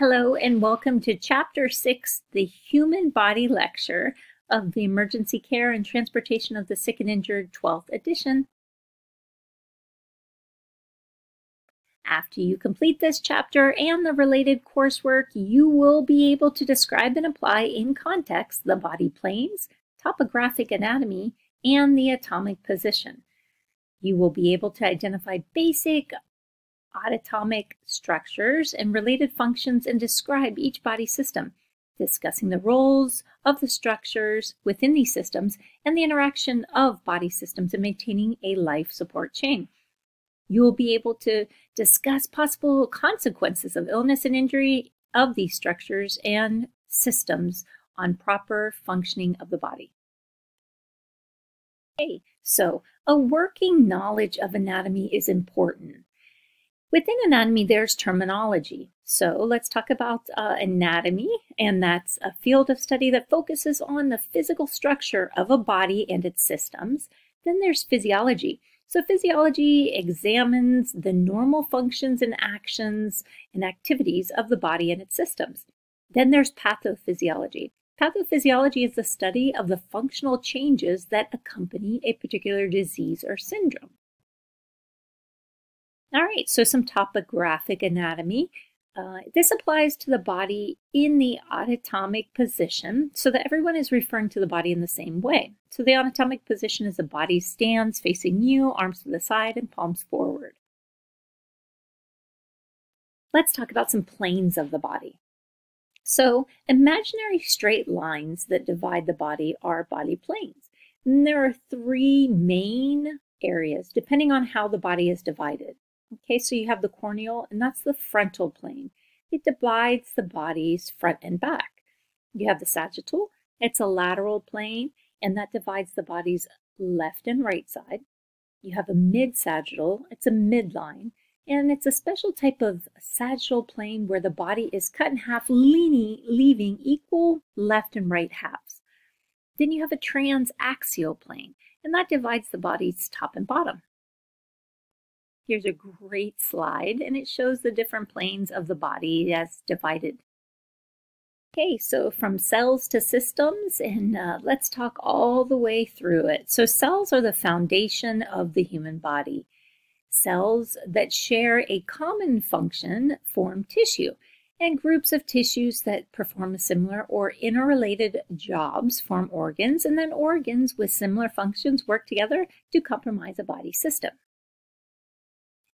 Hello and welcome to Chapter 6, the Human Body Lecture of the Emergency Care and Transportation of the Sick and Injured 12th edition. After you complete this chapter and the related coursework, you will be able to describe and apply in context the body planes, topographic anatomy, and anatomic position. You will be able to identify basic anatomic structures and related functions and describe each body system, discussing the roles of the structures within these systems and the interaction of body systems in maintaining a life support chain. You will be able to discuss possible consequences of illness and injury of these structures and systems on proper functioning of the body. Okay, so a working knowledge of anatomy is important. Within anatomy, there's terminology. So let's talk about uh, anatomy, and that's a field of study that focuses on the physical structure of a body and its systems. Then there's physiology. So physiology examines the normal functions and actions and activities of the body and its systems. Then there's pathophysiology. Pathophysiology is the study of the functional changes that accompany a particular disease or syndrome. All right, so some topographic anatomy. Uh, this applies to the body in the anatomic position so that everyone is referring to the body in the same way. So the anatomic position is the body stands facing you, arms to the side, and palms forward. Let's talk about some planes of the body. So imaginary straight lines that divide the body are body planes. And there are three main areas depending on how the body is divided. Okay, so you have the coronal, and that's the frontal plane. It divides the body's front and back. You have the sagittal, it's a lateral plane, and that divides the body's left and right side. You have a mid-sagittal, it's a midline, and it's a special type of sagittal plane where the body is cut in half, leaning, leaving equal left and right halves. Then you have a transaxial plane, and that divides the body's top and bottom. Here's a great slide, and it shows the different planes of the body as divided. Okay, so from cells to systems, and uh, let's talk all the way through it. So cells are the foundation of the human body. Cells that share a common function form tissue, and groups of tissues that perform similar or interrelated jobs form organs, and then organs with similar functions work together to comprise a body system.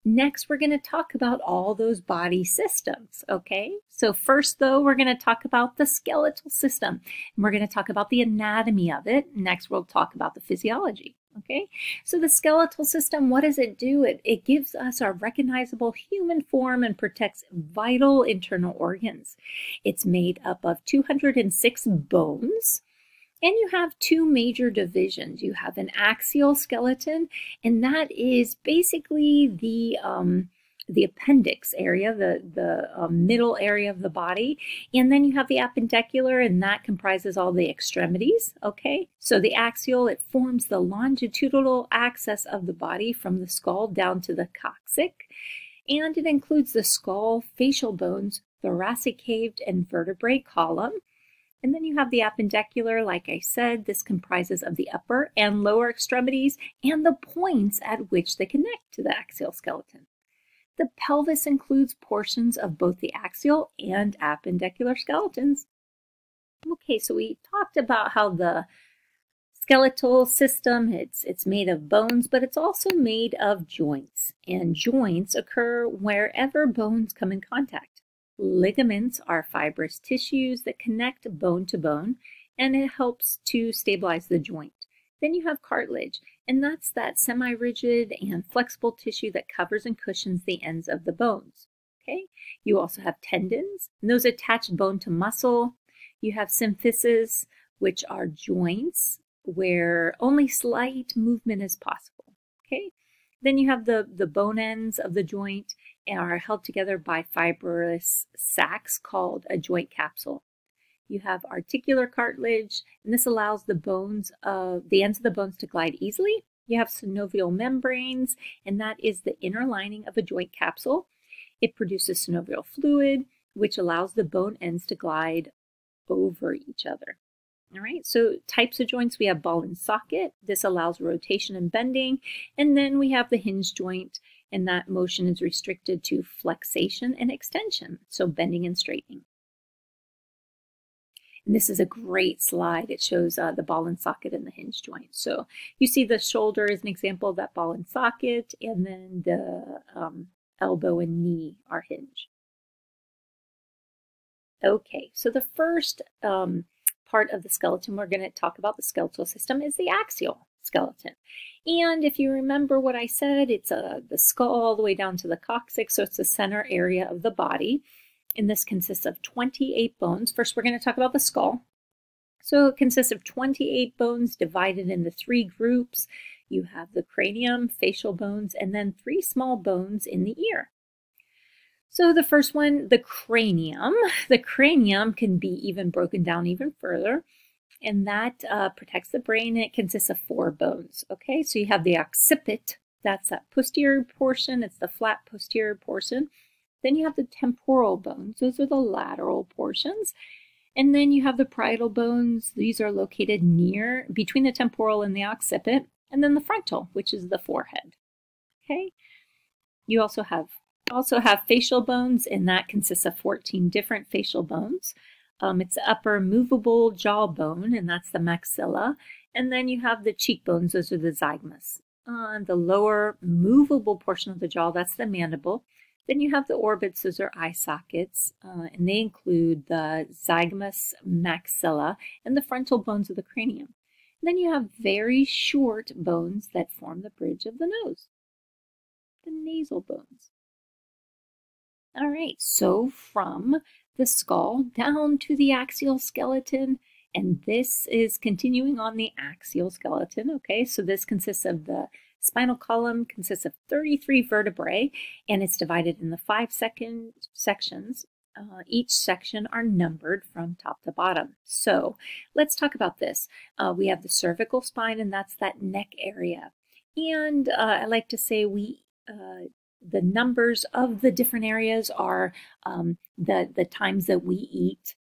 Next, we're going to talk about all those body systems, okay? So first, though, we're going to talk about the skeletal system. And we're going to talk about the anatomy of it. Next, we'll talk about the physiology, okay? So the skeletal system, what does it do? It, it gives us our recognizable human form and protects vital internal organs. It's made up of 206 bones, and you have two major divisions. You have an axial skeleton, and that is basically the um, the appendix area, the, the uh, middle area of the body. And then you have the appendicular, and that comprises all the extremities, okay? So the axial, it forms the longitudinal axis of the body from the skull down to the coccyx. And it includes the skull, facial bones, thoracic cage, and vertebrae column. And then you have the appendicular, like I said, this comprises of the upper and lower extremities and the points at which they connect to the axial skeleton. The pelvis includes portions of both the axial and appendicular skeletons. Okay, so we talked about how the skeletal system, it's, it's made of bones, but it's also made of joints. And joints occur wherever bones come in contact. Ligaments are fibrous tissues that connect bone to bone, and it helps to stabilize the joint. Then you have cartilage, and that's that semi-rigid and flexible tissue that covers and cushions the ends of the bones. Okay, you also have tendons, and those attach bone to muscle. You have symphyses, which are joints where only slight movement is possible. Okay, then you have the, the bone ends of the joint are held together by fibrous sacs called a joint capsule. You have articular cartilage, and this allows the bones of the ends of the bones to glide easily. You have synovial membranes, and that is the inner lining of a joint capsule. It produces synovial fluid, which allows the bone ends to glide over each other. All right, so types of joints, we have ball and socket. This allows rotation and bending. And then we have the hinge joint, and that motion is restricted to flexation and extension, so bending and straightening. And this is a great slide. It shows uh, the ball and socket and the hinge joint. So you see the shoulder is an example of that ball and socket, and then the um, elbow and knee are hinge. Okay, so the first um, part of the skeleton we're going to talk about the skeletal system is the axial skeleton. And if you remember what I said, it's uh, the skull all the way down to the coccyx, so it's the center area of the body. And this consists of 28 bones. First, we're going to talk about the skull. So it consists of 28 bones divided into three groups. You have the cranium, facial bones, and then three small bones in the ear. So the first one, the cranium. The cranium can be even broken down even further, and that uh, protects the brain. It consists of four bones. Okay, so you have the occiput. That's that posterior portion. It's the flat posterior portion. Then you have the temporal bones. Those are the lateral portions. And then you have the parietal bones. These are located near, between the temporal and the occiput. And then the frontal, which is the forehead. Okay. You also have also have facial bones, and that consists of 14 different facial bones. Um, it's upper movable jawbone, and that's the maxilla. And then you have the cheekbones, those are the zygomas. Uh, the lower movable portion of the jaw, that's the mandible. Then you have the orbits, those are eye sockets, uh, and they include the zygomas maxilla and the frontal bones of the cranium. And then you have very short bones that form the bridge of the nose, the nasal bones. All right, so from the skull down to the axial skeleton, and this is continuing on the axial skeleton, okay? So this consists of the Spinal column consists of 33 vertebrae and it's divided into five second sections. Uh, each section are numbered from top to bottom. So let's talk about this. Uh, we have the cervical spine and that's that neck area. And uh, I like to say we uh, the numbers of the different areas are um, the, the times that we eat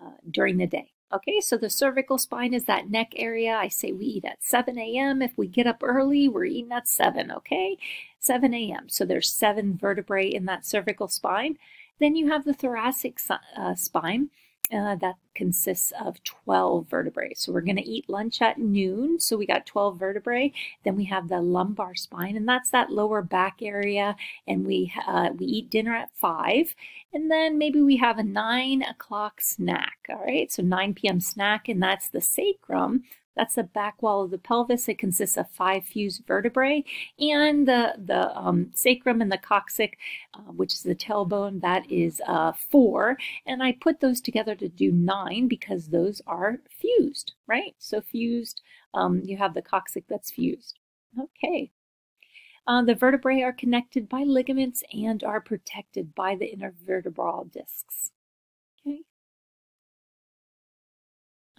uh, during the day. Okay, so the cervical spine is that neck area. I say we eat at 7 a.m. If we get up early, we're eating at 7, okay? 7 a.m. So there's seven vertebrae in that cervical spine. Then you have the thoracic uh, spine. Uh, that consists of 12 vertebrae. So we're going to eat lunch at noon. So we got 12 vertebrae. Then we have the lumbar spine, and that's that lower back area. And we uh, we eat dinner at five, and then maybe we have a nine o'clock snack. All right, so 9 p.m. snack, and that's the sacrum. That's the back wall of the pelvis. It consists of five fused vertebrae and the, the um, sacrum and the coccyx, uh, which is the tailbone, that is uh, four. And I put those together to do nine because those are fused, right? So fused, um, you have the coccyx that's fused. Okay. Uh, the vertebrae are connected by ligaments and are protected by the intervertebral discs.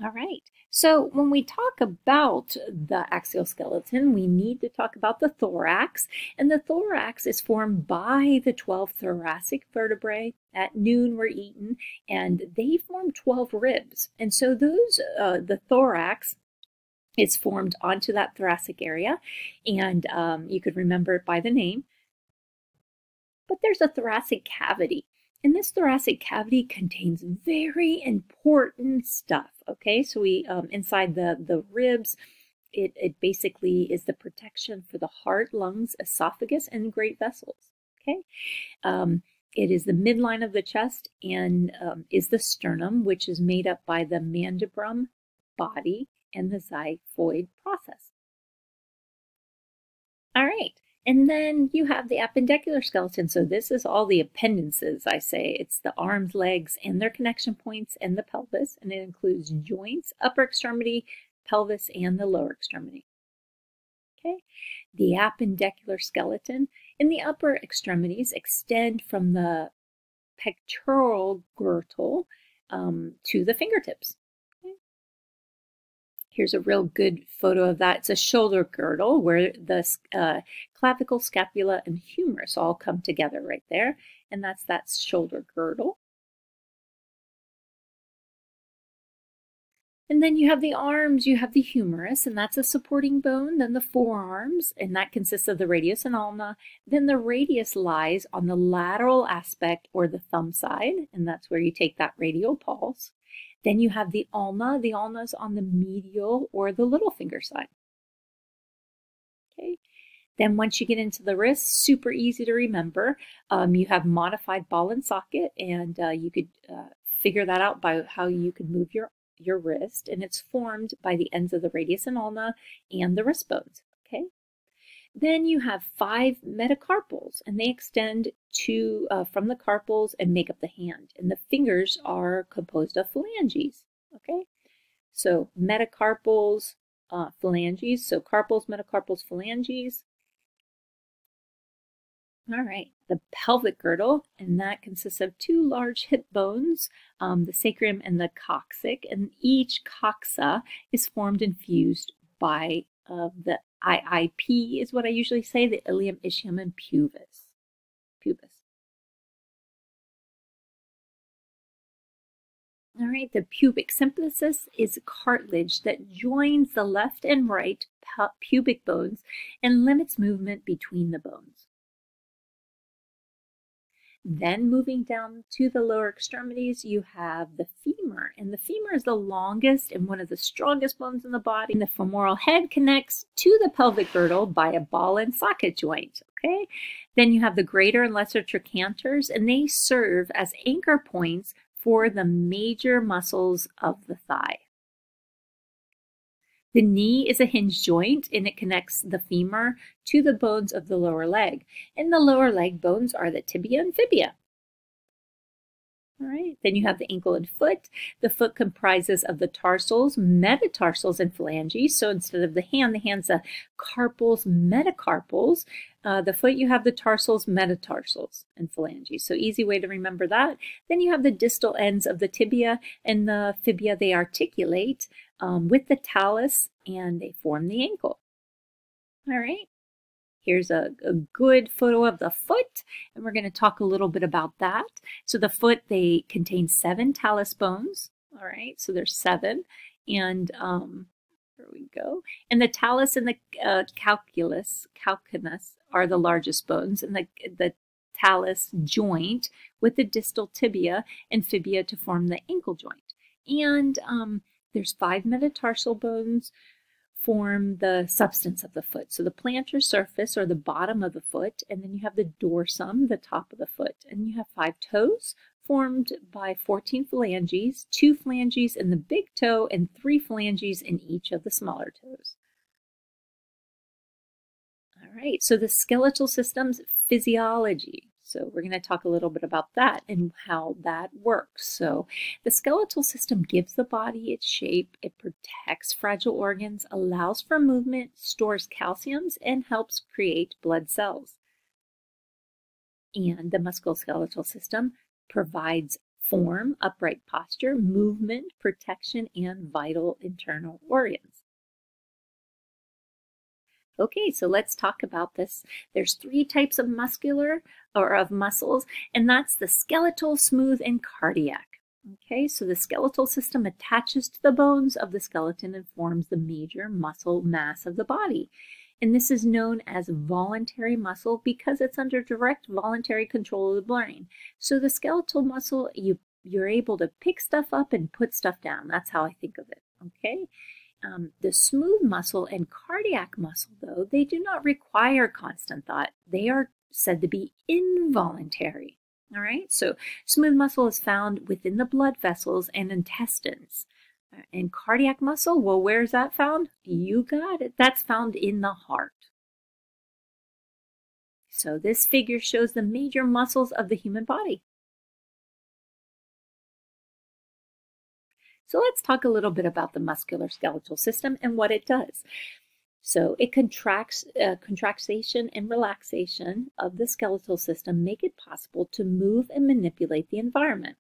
All right. So when we talk about the axial skeleton, we need to talk about the thorax. And the thorax is formed by the 12 thoracic vertebrae. At noon, we're eaten, and they form 12 ribs. And so those, uh, the thorax, is formed onto that thoracic area. And um, you could remember it by the name. But there's a thoracic cavity. And this thoracic cavity contains very important stuff. Okay, so we um, inside the the ribs, it it basically is the protection for the heart, lungs, esophagus, and great vessels. Okay, um, it is the midline of the chest and um, is the sternum, which is made up by the manubrium body and the xiphoid process. All right. And then you have the appendicular skeleton. So this is all the appendices, I say. It's the arms, legs, and their connection points and the pelvis. And it includes joints, upper extremity, pelvis, and the lower extremity. Okay, the appendicular skeleton in the upper extremities extend from the pectoral girdle um, to the fingertips. Here's a real good photo of that. It's a shoulder girdle where the uh, clavicle, scapula, and humerus all come together right there. And that's that shoulder girdle. And then you have the arms, you have the humerus, and that's a supporting bone. Then the forearms, and that consists of the radius and ulna. Then the radius lies on the lateral aspect or the thumb side, and that's where you take that radial pulse. Then you have the ulna. The ulna is on the medial or the little finger side. Okay. Then once you get into the wrist, super easy to remember. Um, you have modified ball and socket, and uh, you could uh, figure that out by how you can move your your wrist, and it's formed by the ends of the radius and ulna and the wrist bones? Then you have five metacarpals, and they extend to uh, from the carpals and make up the hand. And the fingers are composed of phalanges, okay? So metacarpals, uh, phalanges, so carpals, metacarpals, phalanges. All right, the pelvic girdle, and that consists of two large hip bones, um, the sacrum and the coccyx, and each coxa is formed and fused by uh, the IIP, is what I usually say, the ilium, ischium, and pubis. Pubis. All right, the pubic symphysis is cartilage that joins the left and right pubic bones and limits movement between the bones. Then moving down to the lower extremities, you have the femur. And the femur is the longest and one of the strongest bones in the body. And the femoral head connects to the pelvic girdle by a ball and socket joint. Okay. Then you have the greater and lesser trochanters, and they serve as anchor points for the major muscles of the thigh. The knee is a hinge joint and it connects the femur to the bones of the lower leg. And the lower leg bones are the tibia and fibia. All right, then you have the ankle and foot. The foot comprises of the tarsals, metatarsals, and phalanges. So instead of the hand, the hand's the carpals, metacarpals. Uh, the foot, you have the tarsals, metatarsals, and phalanges. So easy way to remember that. Then you have the distal ends of the tibia and the fibia. They articulate um, with the talus and they form the ankle. All right. Here's a, a good photo of the foot, and we're going to talk a little bit about that. So the foot, they contain seven tarsal bones. All right, so there's seven. And um, there we go. And the talus and the uh, calculus, calcanus are the largest bones, and the, the talus joint with the distal tibia and fibia to form the ankle joint. And um, there's five metatarsal bones, form the substance of the foot. So the plantar surface or the bottom of the foot, and then you have the dorsum, the top of the foot, and you have five toes formed by 14 phalanges, two phalanges in the big toe, and three phalanges in each of the smaller toes. All right, so the skeletal system's physiology. So we're going to talk a little bit about that and how that works. So the skeletal system gives the body its shape, it protects fragile organs, allows for movement, stores calciums, and helps create blood cells. And the musculoskeletal system provides form, upright posture, movement, protection, and vital internal organs. Okay, so let's talk about this. There's three types of muscular or of muscles, and that's the skeletal, smooth, and cardiac. Okay, so the skeletal system attaches to the bones of the skeleton and forms the major muscle mass of the body. And this is known as voluntary muscle because it's under direct voluntary control of the brain. So the skeletal muscle, you, you're able to pick stuff up and put stuff down. That's how I think of it. Okay. Um, the smooth muscle and cardiac muscle, though, they do not require constant thought. They are said to be involuntary. All right, so smooth muscle is found within the blood vessels and intestines. Uh, and cardiac muscle, well, where's that found? You got it. That's found in the heart. So this figure shows the major muscles of the human body. So let's talk a little bit about the musculoskeletal system and what it does. So it contracts, uh, contraction and relaxation of the skeletal system make it possible to move and manipulate the environment.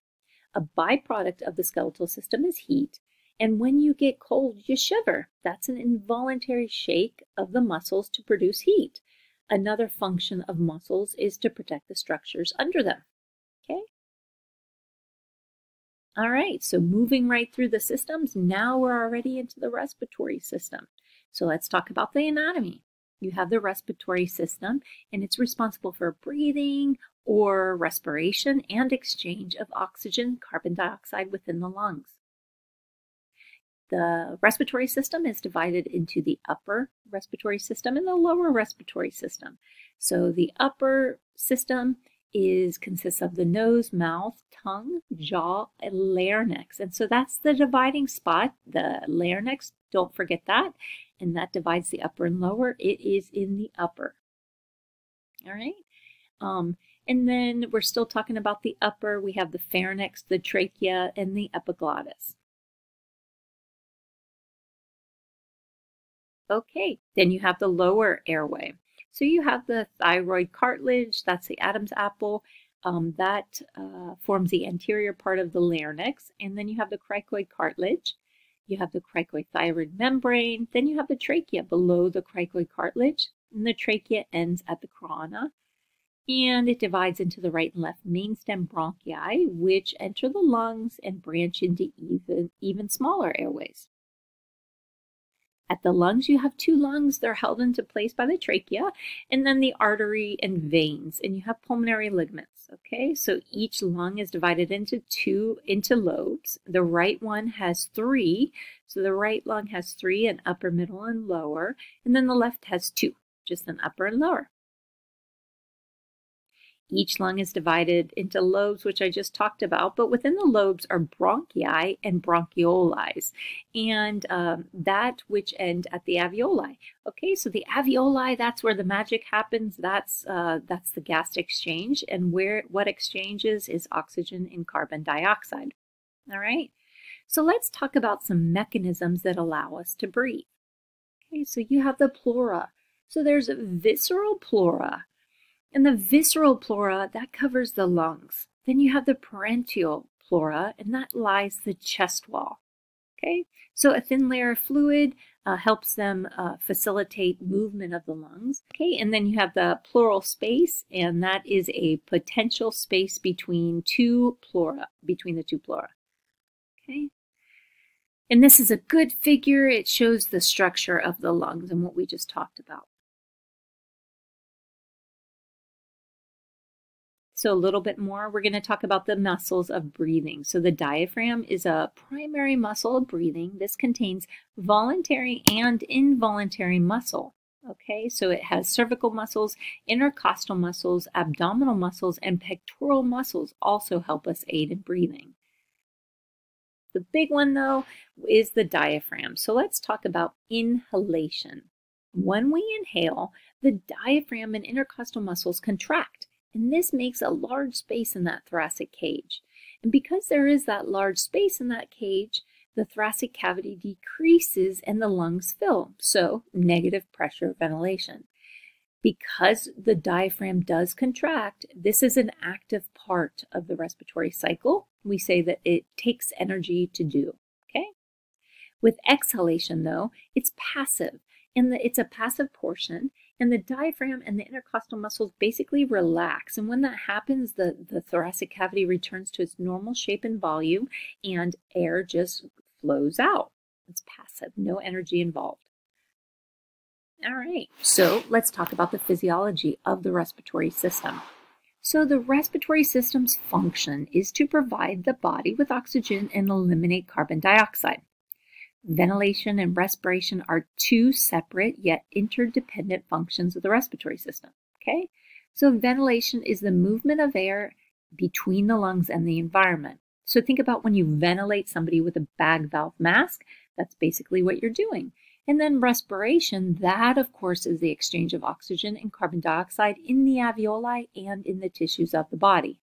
A byproduct of the skeletal system is heat, and when you get cold, you shiver. That's an involuntary shake of the muscles to produce heat. Another function of muscles is to protect the structures under them. All right, so moving right through the systems, now we're already into the respiratory system. So let's talk about the anatomy. You have the respiratory system, and it's responsible for breathing or respiration and exchange of oxygen, carbon dioxide within the lungs. The respiratory system is divided into the upper respiratory system and the lower respiratory system. So the upper system is consists of the nose, mouth, tongue, jaw, and larynx. And so that's the dividing spot, the larynx, don't forget that. And that divides the upper and lower. It is in the upper. All right. Um, and then we're still talking about the upper. We have the pharynx, the trachea, and the epiglottis. Okay, then you have the lower airway. So you have the thyroid cartilage, that's the Adam's apple. Um, that uh, forms the anterior part of the larynx. And then you have the cricoid cartilage. You have the cricoid-thyroid membrane. Then you have the trachea below the cricoid cartilage. And the trachea ends at the carina. And it divides into the right and left main stem bronchi, which enter the lungs and branch into even, even smaller airways. At the lungs, you have two lungs. They're held into place by the trachea, and then the artery and mm-hmm. veins, and you have pulmonary ligaments. Okay, so each lung is divided into two into lobes. The right one has three, so the right lung has three, an upper, middle, and lower, and then the left has two, just an upper and lower. Each lung is divided into lobes, which I just talked about, but within the lobes are bronchi and bronchioles, and um, that which end at the alveoli. Okay, so the alveoli, that's where the magic happens. That's uh, that's the gas exchange, and where what exchanges is oxygen and carbon dioxide. All right, so let's talk about some mechanisms that allow us to breathe. Okay, so you have the pleura. So there's a visceral pleura, and the visceral pleura, that covers the lungs. Then you have the parenchymal pleura, and that lies the chest wall. Okay, so a thin layer of fluid uh, helps them uh, facilitate movement of the lungs. Okay, and then you have the pleural space, and that is a potential space between two pleura, between the two pleura. Okay, and this is a good figure. It shows the structure of the lungs and what we just talked about. So a little bit more, we're going to talk about the muscles of breathing. So the diaphragm is a primary muscle of breathing. This contains voluntary and involuntary muscle. Okay, so it has cervical muscles, intercostal muscles, abdominal muscles, and pectoral muscles also help us aid in breathing. The big one, though, is the diaphragm. So let's talk about inhalation. When we inhale, the diaphragm and intercostal muscles contract and this makes a large space in that thoracic cage. And because there is that large space in that cage, the thoracic cavity decreases and the lungs fill. So negative pressure ventilation. Because the diaphragm does contract, this is an active part of the respiratory cycle. We say that it takes energy to do, okay? With exhalation though, it's passive and it's a passive portion and the diaphragm and the intercostal muscles basically relax. And when that happens, the, the thoracic cavity returns to its normal shape and volume, and air just flows out. It's passive, no energy involved. All right, so let's talk about the physiology of the respiratory system. So the respiratory system's function is to provide the body with oxygen and eliminate carbon dioxide. Ventilation and respiration are two separate yet interdependent functions of the respiratory system. Okay, so ventilation is the movement of air between the lungs and the environment. So think about when you ventilate somebody with a bag valve mask, that's basically what you're doing. And then respiration, that of course is the exchange of oxygen and carbon dioxide in the alveoli and in the tissues of the body.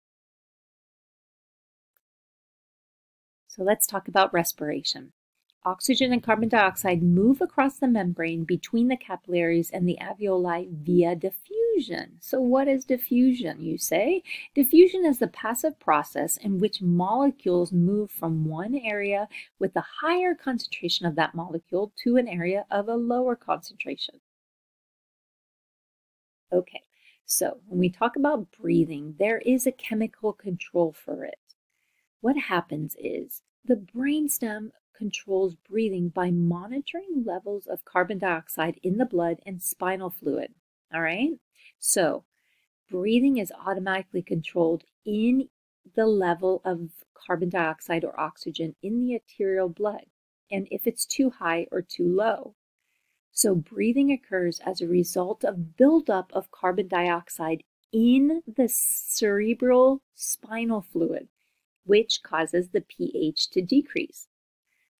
So let's talk about respiration. Oxygen and carbon dioxide move across the membrane between the capillaries and the alveoli via diffusion. So what is diffusion, you say? Diffusion is the passive process in which molecules move from one area with a higher concentration of that molecule to an area of a lower concentration. Okay, so when we talk about breathing, there is a chemical control for it. what happens is the brainstem controls breathing by monitoring levels of carbon dioxide in the blood and spinal fluid. All right? So, breathing is automatically controlled in the level of carbon dioxide or oxygen in the arterial blood, and if it's too high or too low. So, breathing occurs as a result of buildup of carbon dioxide in the cerebral spinal fluid, which causes the pH to decrease.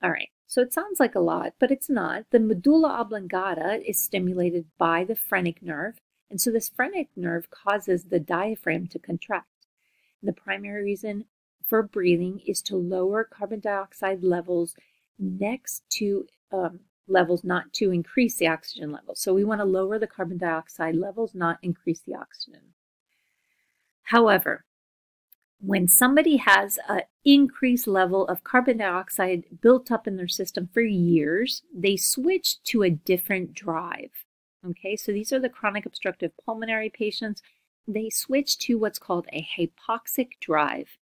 All right, so it sounds like a lot, but it's not. The medulla oblongata is stimulated by the phrenic nerve, and so this phrenic nerve causes the diaphragm to contract. And the primary reason for breathing is to lower carbon dioxide levels next to um, levels, not to increase the oxygen levels. So we want to lower the carbon dioxide levels, not increase the oxygen. However, when somebody has an increased level of carbon dioxide built up in their system for years, they switch to a different drive. Okay, so these are the chronic obstructive pulmonary patients. They switch to what's called a hypoxic drive.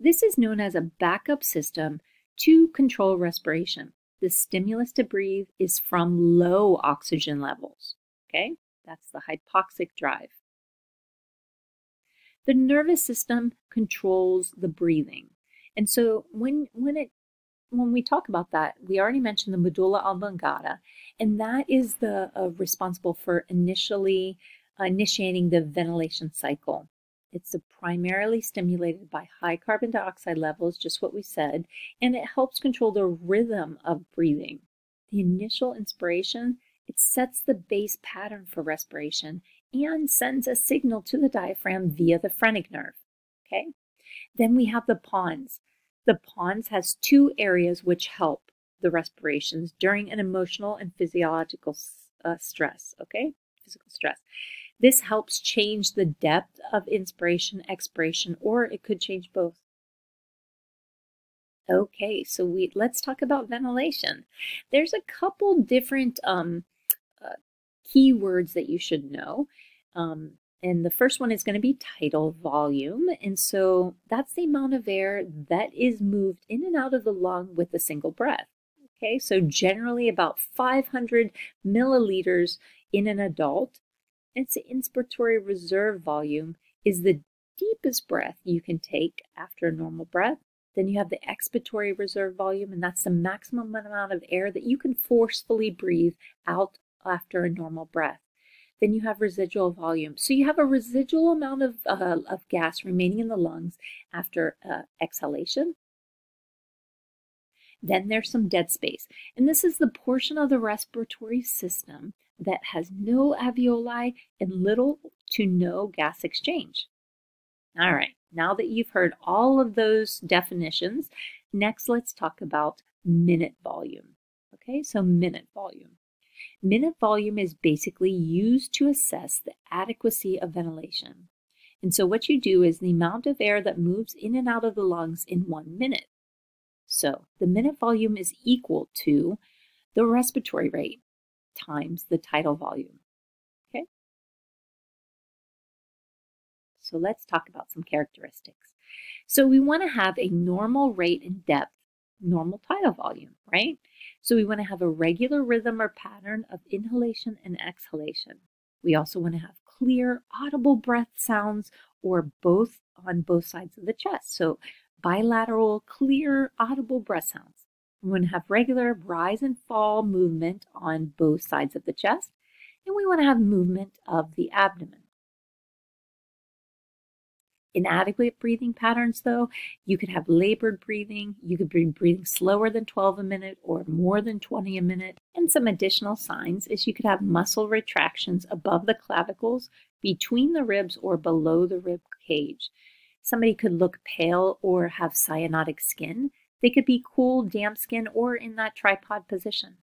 This is known as a backup system to control respiration. The stimulus to breathe is from low oxygen levels. Okay, that's the hypoxic drive. The nervous system controls the breathing. And so when when it when we talk about that, we already mentioned the medulla oblongata, and that is the uh, responsible for initially uh, initiating the ventilation cycle. It's primarily stimulated by high carbon dioxide levels, just what we said, and it helps control the rhythm of breathing. The initial inspiration, it sets the base pattern for respiration and sends a signal to the diaphragm via the phrenic nerve. Okay. Then we have the pons. The pons has two areas which help the respirations during an emotional and physiological uh, stress. Okay, physical stress. This helps change the depth of inspiration, expiration, or it could change both. Okay, so we let's talk about ventilation. There's a couple different um, keywords that you should know. Um, and the first one is going to be tidal volume. And so that's the amount of air that is moved in and out of the lung with a single breath. Okay, so generally about 500 milliliters in an adult. It's the inspiratory reserve volume is the deepest breath you can take after a normal breath. Then you have the expiratory reserve volume, and that's the maximum amount of air that you can forcefully breathe out after a normal breath. Then you have residual volume. So you have a residual amount of, uh, of gas remaining in the lungs after uh, exhalation. Then there's some dead space. And this is the portion of the respiratory system that has no alveoli and little to no gas exchange. All right, now that you've heard all of those definitions, next let's talk about minute volume. Okay, so minute volume. Minute volume is basically used to assess the adequacy of ventilation. And so what you do is the amount of air that moves in and out of the lungs in one minute. So the minute volume is equal to the respiratory rate times the tidal volume. Okay? So let's talk about some characteristics. So we want to have a normal rate and depth, normal tidal volume, right? So we want to have a regular rhythm or pattern of inhalation and exhalation. We also want to have clear, audible breath sounds or both on both sides of the chest. So bilateral, clear, audible breath sounds. We want to have regular rise and fall movement on both sides of the chest. And we want to have movement of the abdomen inadequate breathing patterns, though, you could have labored breathing, you could be breathing slower than 12 a minute or more than 20 a minute. And some additional signs is you could have muscle retractions above the clavicles, between the ribs, or below the rib cage. Somebody could look pale or have cyanotic skin. They could be cool, damp skin, or in that tripod position.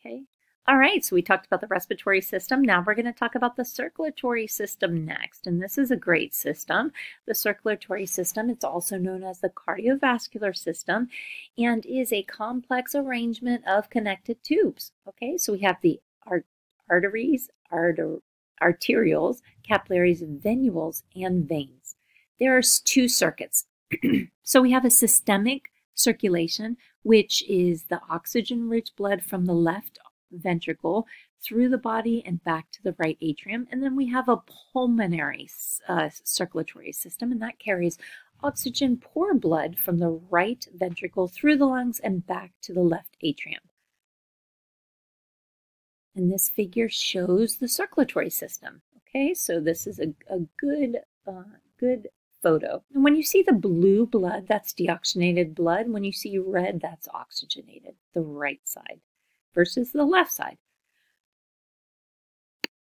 Okay, all right, so we talked about the respiratory system. Now we're going to talk about the circulatory system next. And this is a great system. The circulatory system, it's also known as the cardiovascular system and is a complex arrangement of connected tubes. Okay, so we have the art arteries, arter arterioles, capillaries, venules, and veins. There are two circuits. so we have a systemic circulation, which is the oxygen rich blood from the left ventricle through the body and back to the right atrium. And then we have a pulmonary uh, circulatory system, and that carries oxygen poor blood from the right ventricle through the lungs and back to the left atrium. And this figure shows the circulatory system. Okay, so this is a, a good, uh, good photo. And when you see the blue blood, that's deoxygenated blood. When you see red, that's oxygenated, the right side versus the left side.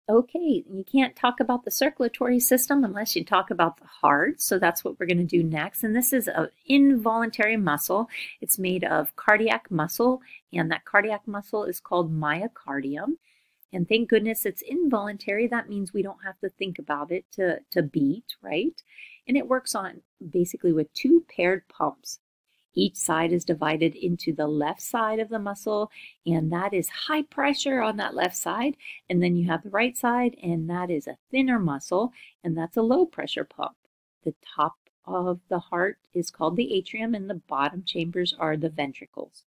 Okay, you can't talk about the circulatory system unless you talk about the heart. So that's what we're going to do next. And this is an involuntary muscle. It's made of cardiac muscle, and that cardiac muscle is called myocardium. And thank goodness it's involuntary. That means we don't have to think about it to, to beat, right? And it works on basically with two paired pumps. Each side is divided into the left side of the muscle, and that is high pressure on that left side. And then you have the right side, and that is a thinner muscle, and that's a low pressure pump. The top of the heart is called the atrium, and the bottom chambers are the ventricles.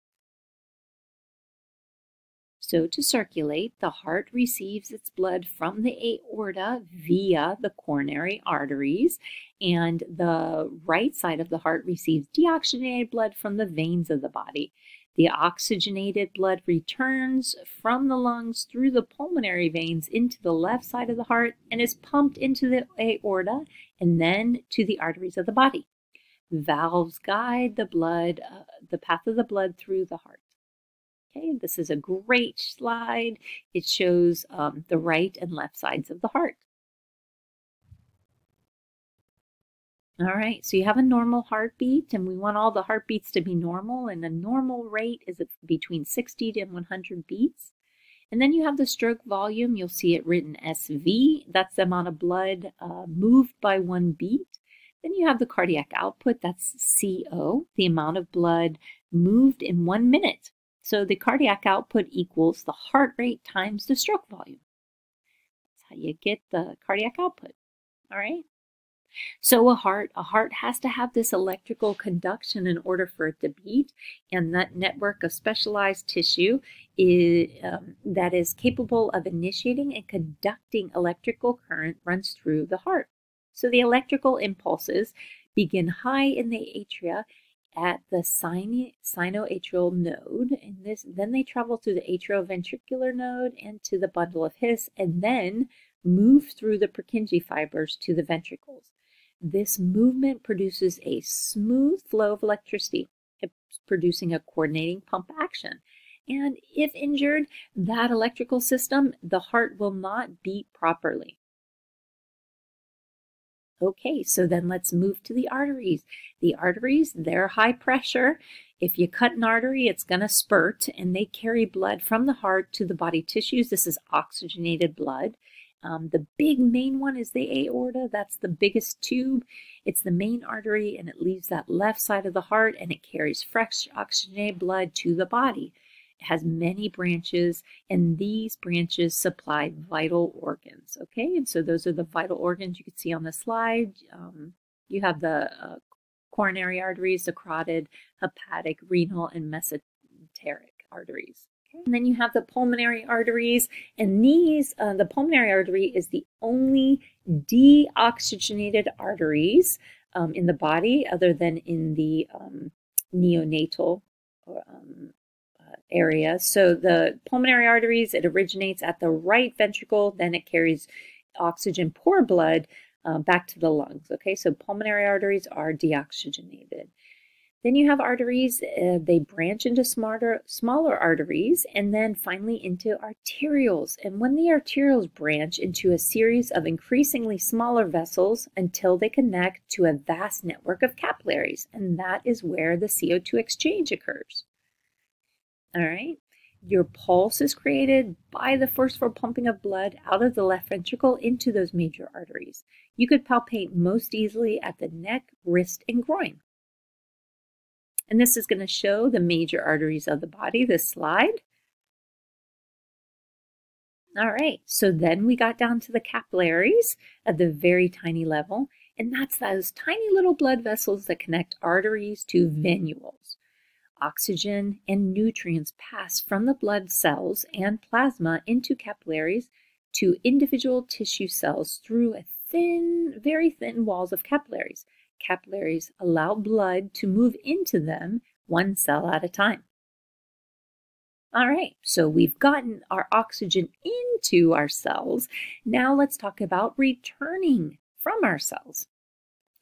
So to circulate, the heart receives its blood from the aorta via the coronary arteries, and the right side of the heart receives deoxygenated blood from the veins of the body. The oxygenated blood returns from the lungs through the pulmonary veins into the left side of the heart and is pumped into the aorta and then to the arteries of the body. Valves guide the blood, uh, the path of the blood through the heart. Okay, this is a great slide. It shows um, the right and left sides of the heart. All right, so you have a normal heartbeat, and we want all the heartbeats to be normal, and the normal rate is between 60 to 100 beats. And then you have the stroke volume. You'll see it written SV. That's the amount of blood uh, moved by one beat. Then you have the cardiac output. That's CO, the amount of blood moved in one minute. So the cardiac output equals the heart rate times the stroke volume. That's how you get the cardiac output. All right. So a heart, a heart has to have this electrical conduction in order for it to beat, and that network of specialized tissue is, um, that is capable of initiating and conducting electrical current runs through the heart. So the electrical impulses begin high in the atria at the sinoatrial node, and this then they travel through the atrioventricular node and to the bundle of His, and then move through the Purkinje fibers to the ventricles. This movement produces a smooth flow of electricity, producing a coordinating pump action. And if injured, that electrical system, the heart will not beat properly. Okay, so then let's move to the arteries. The arteries, they're high pressure. If you cut an artery, it's going to spurt, and they carry blood from the heart to the body tissues. This is oxygenated blood. Um, the big main one is the aorta. That's the biggest tube. It's the main artery, and it leaves that left side of the heart, and it carries fresh oxygenated blood to the body. Has many branches, and these branches supply vital organs. Okay, and so those are the vital organs you can see on the slide. Um, you have the uh, coronary arteries, the carotid, hepatic, renal, and mesenteric arteries. Okay. And then you have the pulmonary arteries, and these, uh, the pulmonary artery is the only deoxygenated arteries um, in the body other than in the um, neonatal um, area. So the pulmonary arteries, it originates at the right ventricle, then it carries oxygen poor blood uh, back to the lungs. Okay, so pulmonary arteries are deoxygenated. Then you have arteries, uh, they branch into smarter, smaller arteries and then finally into arterioles. And when the arterioles branch into a series of increasingly smaller vessels until they connect to a vast network of capillaries. And that is where the CO2 exchange occurs. All right. Your pulse is created by the forceful pumping of blood out of the left ventricle into those major arteries. You could palpate most easily at the neck, wrist, and groin. And this is going to show the major arteries of the body, this slide. All right, so then we got down to the capillaries at the very tiny level. And that's those tiny little blood vessels that connect arteries to venules. Oxygen and nutrients pass from the blood cells and plasma into capillaries to individual tissue cells through a thin, very thin walls of capillaries. Capillaries allow blood to move into them one cell at a time. All right, so we've gotten our oxygen into our cells. Now let's talk about returning from our cells.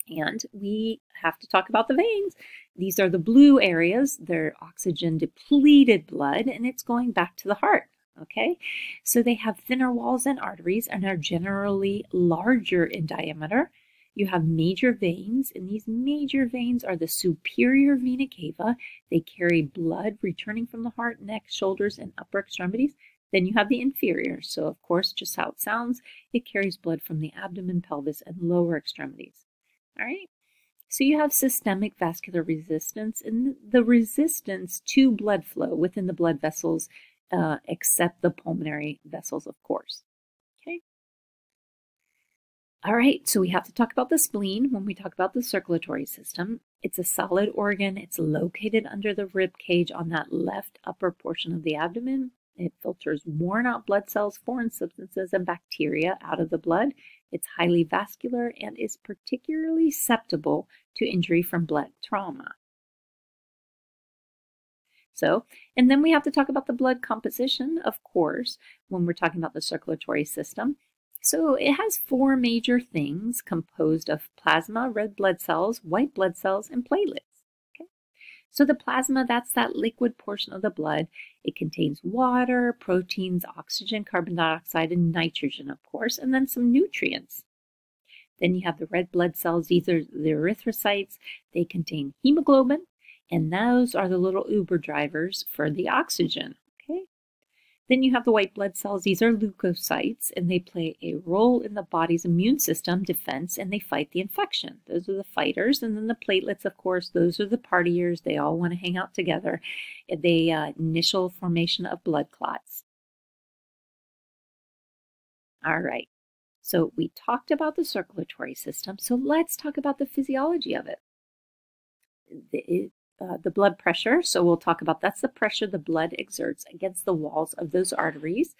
And we have to talk about the veins. These are the blue areas. They're oxygen depleted blood, and it's going back to the heart. Okay, so they have thinner walls and arteries and are generally larger in diameter. You have major veins, and these major veins are the superior vena cava. They carry blood returning from the heart, neck, shoulders, and upper extremities. Then you have the inferior. So, of course, just how it sounds, it carries blood from the abdomen, pelvis, and lower extremities. All right. So you have systemic vascular resistance and the resistance to blood flow within the blood vessels, uh, except the pulmonary vessels, of course. Okay. All right, so we have to talk about the spleen when we talk about the circulatory system. It's a solid organ. It's located under the rib cage on that left upper portion of the abdomen. It filters worn out blood cells, foreign substances, and bacteria out of the blood. It's highly vascular and is particularly susceptible to injury from blood trauma. So, and then we have to talk about the blood composition, of course, when we're talking about the circulatory system. So it has four major things composed of plasma, red blood cells, white blood cells, and platelets. So the plasma, that's that liquid portion of the blood. It contains water, proteins, oxygen, carbon dioxide, and nitrogen, of course, and then some nutrients. Then you have the red blood cells, these are the erythrocytes. They contain hemoglobin, and those are the little Uber drivers for the oxygen. Then you have the white blood cells. These are leukocytes, and they play a role in the body's immune system defense, and they fight the infection. Those are the fighters. And then the platelets, of course, those are the partiers. They all want to hang out together. The uh, initial formation of blood clots. All right. So we talked about the circulatory system. So let's talk about the physiology of it. Uh, the blood pressure. So we'll talk about that's the pressure the blood exerts against the walls of those arteries.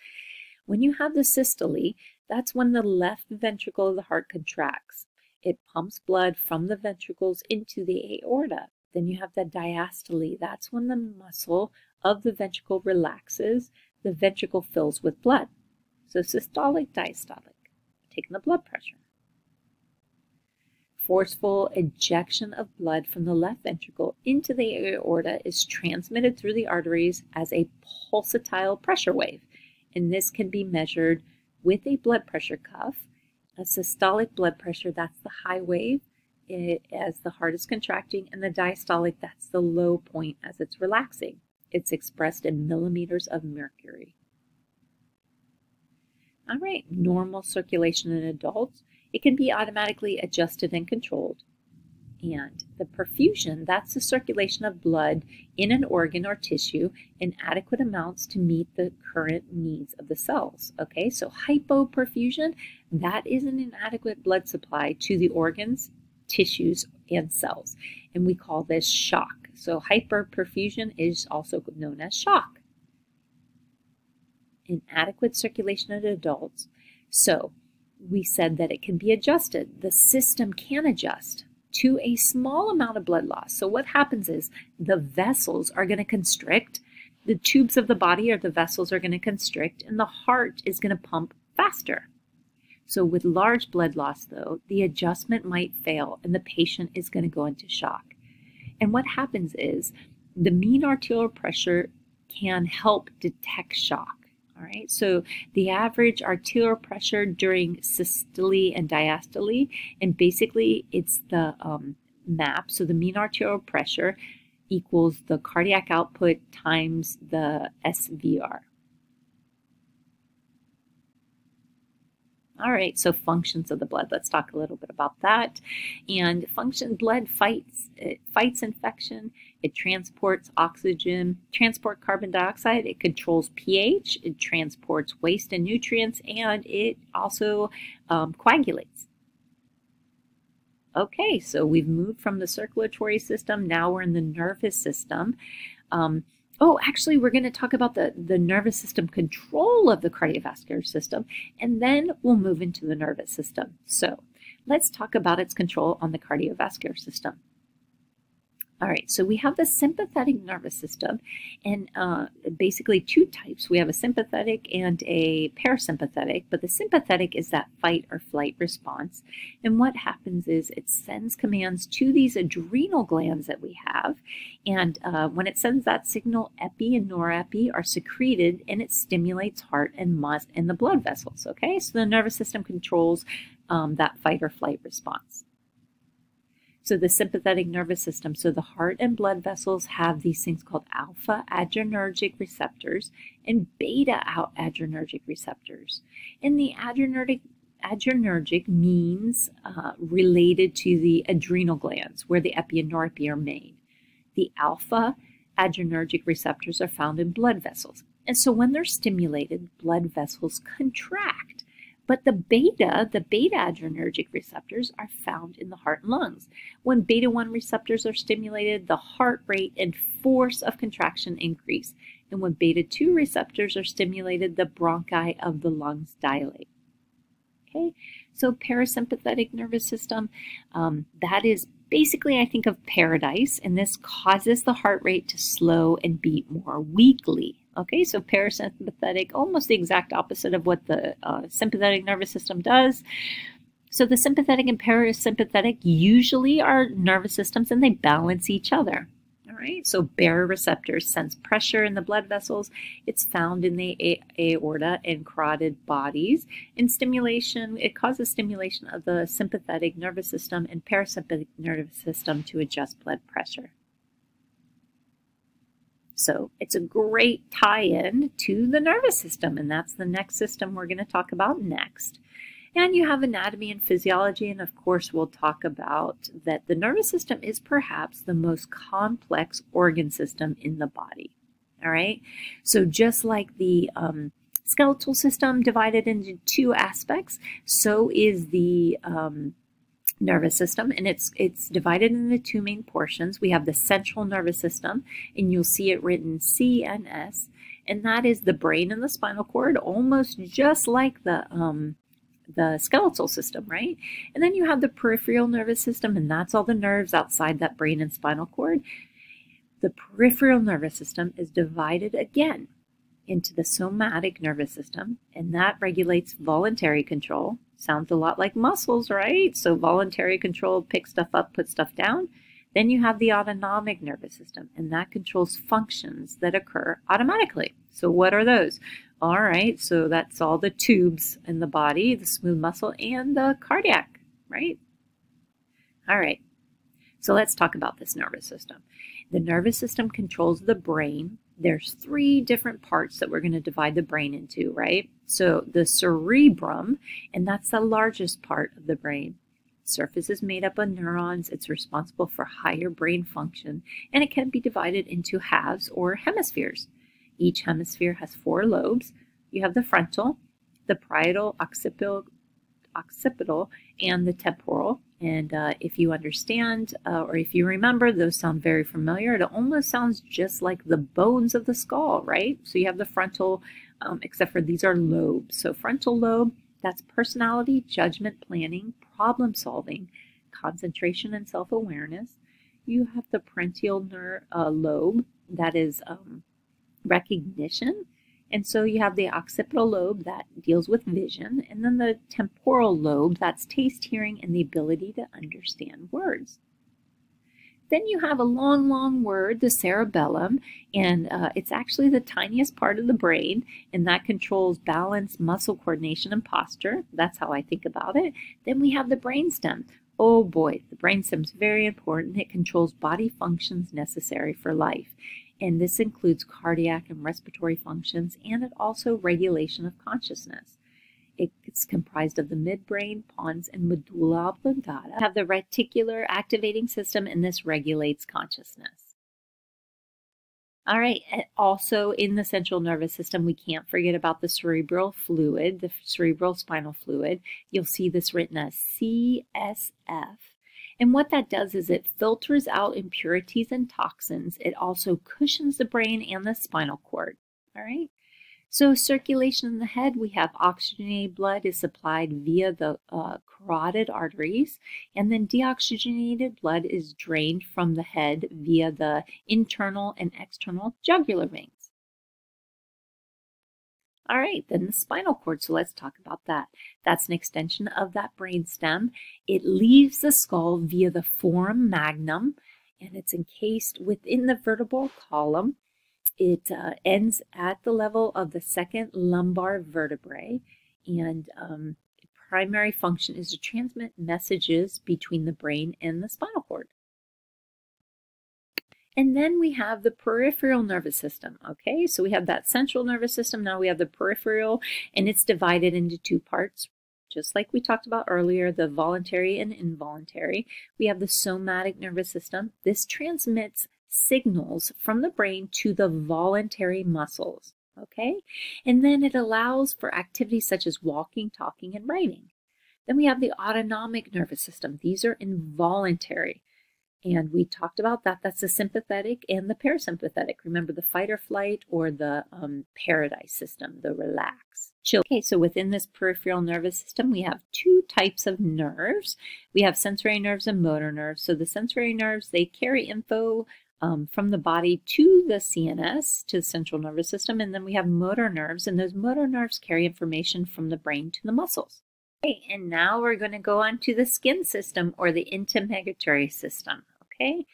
When you have the systole, that's when the left ventricle of the heart contracts. It pumps blood from the ventricles into the aorta. Then you have the diastole. That's when the muscle of the ventricle relaxes. The ventricle fills with blood. So systolic, diastolic, taking the blood pressure forceful ejection of blood from the left ventricle into the aorta is transmitted through the arteries as a pulsatile pressure wave. And this can be measured with a blood pressure cuff. A systolic blood pressure, that's the high wave it, as the heart is contracting, and the diastolic, that's the low point as it's relaxing. It's expressed in millimeters of mercury. All right, normal circulation in adults it can be automatically adjusted and controlled. And the perfusion, that's the circulation of blood in an organ or tissue in adequate amounts to meet the current needs of the cells. Okay, so hypoperfusion, that is an inadequate blood supply to the organs, tissues, and cells. And we call this shock. So hyperperfusion is also known as shock. Inadequate circulation in adults. So we said that it can be adjusted. The system can adjust to a small amount of blood loss. So what happens is the vessels are going to constrict, the tubes of the body or the vessels are going to constrict, and the heart is going to pump faster. So with large blood loss, though, the adjustment might fail and the patient is going to go into shock. And what happens is the mean arterial pressure can help detect shock. All right, so the average arterial pressure during systole and diastole, and basically it's the um, map, so the mean arterial pressure equals the cardiac output times the SVR. All right, so functions of the blood. Let's talk a little bit about that. And function blood fights it fights infection. It transports oxygen, transport carbon dioxide. It controls pH. It transports waste and nutrients, and it also um, coagulates. Okay, so we've moved from the circulatory system. Now we're in the nervous system. Um, oh, actually, we're going to talk about the, the nervous system control of the cardiovascular system, and then we'll move into the nervous system. So let's talk about its control on the cardiovascular system. All right, so we have the sympathetic nervous system, and uh, basically two types. We have a sympathetic and a parasympathetic, but the sympathetic is that fight or flight response. And what happens is it sends commands to these adrenal glands that we have, and uh, when it sends that signal, epi and norepi are secreted, and it stimulates heart and mus and the blood vessels. Okay, so the nervous system controls um, that fight or flight response. So the sympathetic nervous system, so the heart and blood vessels have these things called alpha adrenergic receptors and beta out adrenergic receptors. And the adrenergic adrenergic means uh, related to the adrenal glands where the epi and norepi are made. The alpha adrenergic receptors are found in blood vessels. And so when they're stimulated, blood vessels contract. But the beta, the beta adrenergic receptors are found in the heart and lungs. When beta 1 receptors are stimulated, the heart rate and force of contraction increase. And when beta 2 receptors are stimulated, the bronchi of the lungs dilate. Okay, so parasympathetic nervous system, um, that is basically, I think of paradise, and this causes the heart rate to slow and beat more weakly. Okay, so parasympathetic, almost the exact opposite of what the uh, sympathetic nervous system does. So the sympathetic and parasympathetic usually are nervous systems and they balance each other. All right, so baroreceptors sense pressure in the blood vessels. It's found in the aorta and carotid bodies. In stimulation, it causes stimulation of the sympathetic nervous system and parasympathetic nervous system to adjust blood pressure. So it's a great tie-in to the nervous system, and that's the next system we're going to talk about next. And you have anatomy and physiology, and of course, we'll talk about that the nervous system is perhaps the most complex organ system in the body. All right, so just like the um, skeletal system divided into two aspects, so is the um, nervous system and it's it's divided into two main portions. We have the central nervous system and you'll see it written CNS and that is the brain and the spinal cord almost just like the um, the skeletal system, right? And then you have the peripheral nervous system and that's all the nerves outside that brain and spinal cord. The peripheral nervous system is divided again into the somatic nervous system and that regulates voluntary control Sounds a lot like muscles, right? So voluntary control, pick stuff up, put stuff down. Then you have the autonomic nervous system, and that controls functions that occur automatically. So what are those? All right, so that's all the tubes in the body, the smooth muscle, and the cardiac, right? All right, so let's talk about this nervous system. The nervous system controls the brain, there's three different parts that we're going to divide the brain into, right? So the cerebrum, and that's the largest part of the brain. Surface is made up of neurons. It's responsible for higher brain function, and it can be divided into halves or hemispheres. Each hemisphere has four lobes. You have the frontal, the parietal, occipital, occipital and the temporal. And uh, if you understand uh, or if you remember, those sound very familiar. It almost sounds just like the bones of the skull, right? So you have the frontal, um, except for these are lobes. So frontal lobe, that's personality, judgment, planning, problem solving, concentration, and self awareness. You have the parietal uh, lobe, that is um, recognition and so you have the occipital lobe that deals with vision, and then the temporal lobe that's taste, hearing, and the ability to understand words. Then you have a long, long word, the cerebellum, and uh, it's actually the tiniest part of the brain, and that controls balance, muscle coordination, and posture. That's how I think about it. Then we have the brainstem. Oh boy, the brainstem is very important. It controls body functions necessary for life and this includes cardiac and respiratory functions, and it also regulation of consciousness. It's comprised of the midbrain, pons, and medulla oblongata. Have the reticular activating system, and this regulates consciousness. All right, also in the central nervous system, we can't forget about the cerebral fluid, the cerebral spinal fluid. You'll see this written as CSF And what that does is it filters out impurities and toxins. It also cushions the brain and the spinal cord. All right. So circulation in the head, we have oxygenated blood is supplied via the uh, carotid arteries, and then deoxygenated blood is drained from the head via the internal and external jugular veins. All right, then the spinal cord. So let's talk about that. That's an extension of that brain stem. It leaves the skull via the foramen magnum, and it's encased within the vertebral column it uh, ends at the level of the second lumbar vertebrae, and um, primary function is to transmit messages between the brain and the spinal cord. And then we have the peripheral nervous system. Okay, so we have that central nervous system. Now we have the peripheral, and it's divided into two parts, just like we talked about earlier the voluntary and involuntary. We have the somatic nervous system. This transmits signals from the brain to the voluntary muscles. Okay, and then it allows for activities such as walking, talking, and writing. Then we have the autonomic nervous system. These are involuntary. And we talked about that. That's the sympathetic and the parasympathetic. Remember the fight or flight or the um, paradise system, the relax, chill. Okay, so within this peripheral nervous system, we have two types of nerves. We have sensory nerves and motor nerves. So the sensory nerves, they carry info um, from the body to the CNS, to the central nervous system, and then we have motor nerves, and those motor nerves carry information from the brain to the muscles. Okay, and now we're going to go on to the skin system or the integumentary system. Okay,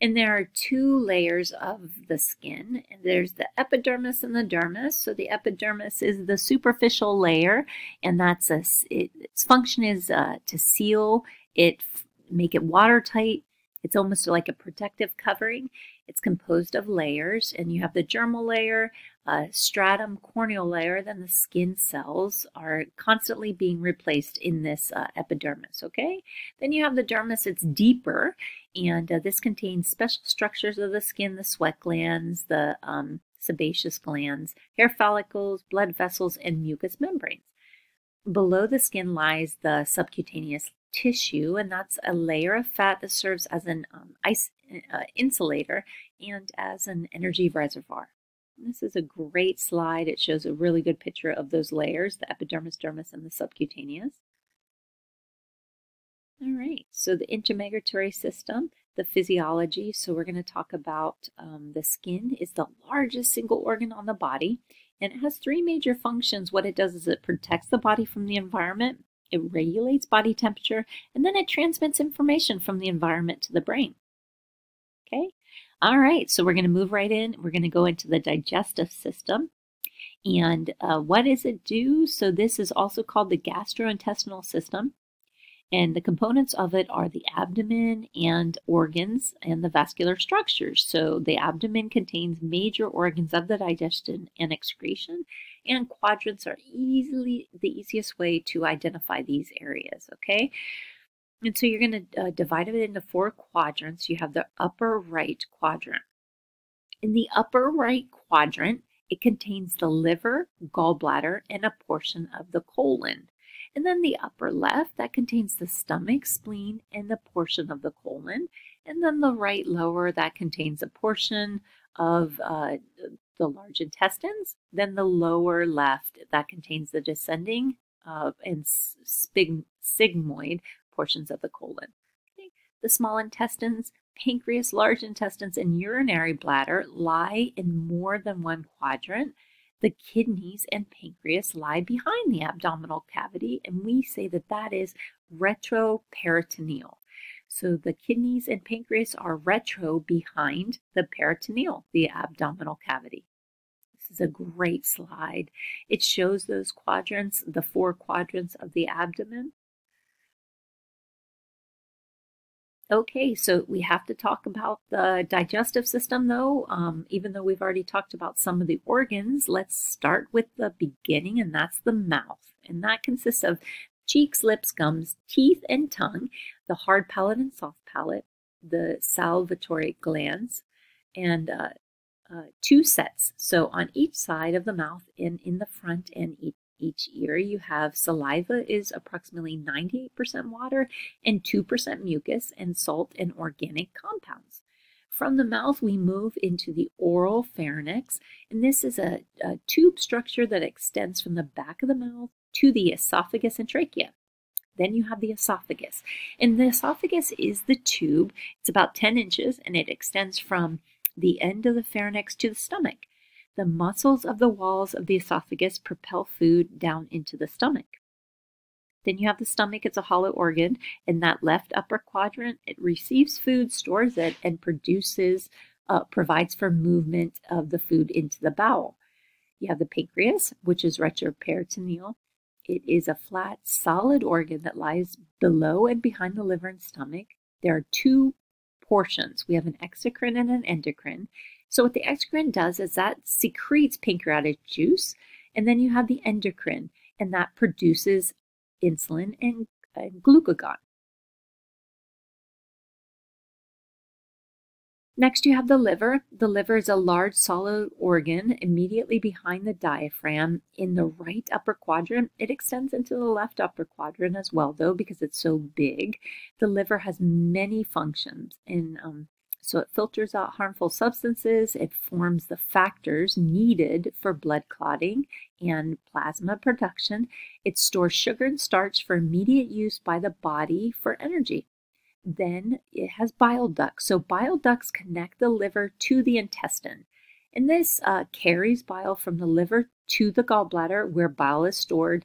and there are two layers of the skin. And there's the epidermis and the dermis. So the epidermis is the superficial layer, and that's a, it, its function is uh, to seal it, make it watertight, it's almost like a protective covering. It's composed of layers, and you have the dermal layer, uh, stratum corneum layer, then the skin cells are constantly being replaced in this uh, epidermis, okay? Then you have the dermis, it's deeper, and uh, this contains special structures of the skin, the sweat glands, the um, sebaceous glands, hair follicles, blood vessels, and mucous membranes. Below the skin lies the subcutaneous tissue, and that's a layer of fat that serves as an um, ice uh, insulator and as an energy reservoir. This is a great slide. It shows a really good picture of those layers, the epidermis, dermis, and the subcutaneous. All right, so the integumentary system, the physiology. So we're going to talk about um, the skin is the largest single organ on the body, and it has three major functions. What it does is it protects the body from the environment, it regulates body temperature, and then it transmits information from the environment to the brain. Okay, all right, so we're going to move right in. We're going to go into the digestive system. And uh, what does it do? So, this is also called the gastrointestinal system. And the components of it are the abdomen and organs and the vascular structures. So the abdomen contains major organs of the digestion and excretion, and quadrants are easily the easiest way to identify these areas, okay? And so you're going to uh, divide it into four quadrants. You have the upper right quadrant. In the upper right quadrant, it contains the liver, gallbladder, and a portion of the colon. And then the upper left, that contains the stomach, spleen, and the portion of the colon. And then the right lower, that contains a portion of uh, the large intestines. Then the lower left, that contains the descending uh, and sigmoid portions of the colon. Okay. The small intestines, pancreas, large intestines, and urinary bladder lie in more than one quadrant. The kidneys and pancreas lie behind the abdominal cavity, and we say that that is retroperitoneal. So the kidneys and pancreas are retro behind the peritoneal, the abdominal cavity. This is a great slide. It shows those quadrants, the four quadrants of the abdomen. Okay, so we have to talk about the digestive system though. Um, even though we've already talked about some of the organs, let's start with the beginning, and that's the mouth. And that consists of cheeks, lips, gums, teeth, and tongue, the hard palate and soft palate, the salivatory glands, and uh, uh, two sets. So on each side of the mouth and in the front and each, Each ear you have saliva is approximately 98% water and 2% mucus and salt and organic compounds. From the mouth, we move into the oral pharynx, and this is a, a tube structure that extends from the back of the mouth to the esophagus and trachea. Then you have the esophagus. And the esophagus is the tube. It's about 10 inches and it extends from the end of the pharynx to the stomach. The muscles of the walls of the esophagus propel food down into the stomach. Then you have the stomach, it's a hollow organ. In that left upper quadrant, it receives food, stores it, and produces, uh, provides for movement of the food into the bowel. You have the pancreas, which is retroperitoneal. It is a flat, solid organ that lies below and behind the liver and stomach. There are two portions. We have an exocrine and an endocrine. So what the exocrine does is that secretes pancreatic juice, and then you have the endocrine, and that produces insulin and, and glucagon. Next, you have the liver. The liver is a large solid organ immediately behind the diaphragm in the right upper quadrant. It extends into the left upper quadrant as well, though, because it's so big. The liver has many functions, and um, so it filters out harmful substances. It forms the factors needed for blood clotting and plasma production. It stores sugar and starch for immediate use by the body for energy. Then it has bile ducts. So bile ducts connect the liver to the intestine. And this uh, carries bile from the liver to the gallbladder where bile is stored.